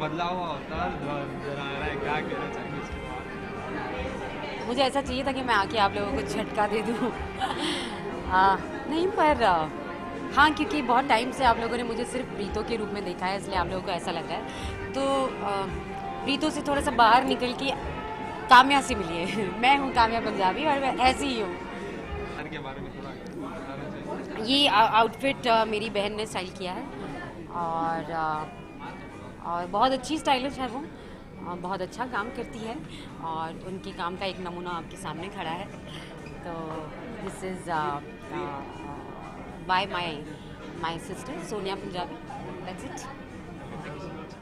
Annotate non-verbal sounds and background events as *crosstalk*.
बदला हुआ होता है नज़र आ क्या कहना चाहेंगे इसके बारे मुझे ऐसा चाहिए था कि मैं आके आप लोगों को झटका दे दूँ। नहीं पर हाँ क्योंकि बहुत टाइम से आप लोगों ने मुझे सिर्फ़ प्रीतों के रूप में देखा है इसलिए आप लोगों को ऐसा लगा है। तो प्रीतों से थोड़ा सा बाहर निकल के काम्या से मिलिए *laughs* मैं हूँ काम्या पंजाबी और मैं ऐसी ही हूँ। के बारे में थोड़ा ये आउटफिट मेरी बहन ने स्टाइल किया है। और और बहुत अच्छी स्टाइलिश है वो। और बहुत अच्छा काम करती है और उनके काम का एक नमूना आपके सामने खड़ा है। तो this is by my my sister Sonia Punjabi that's it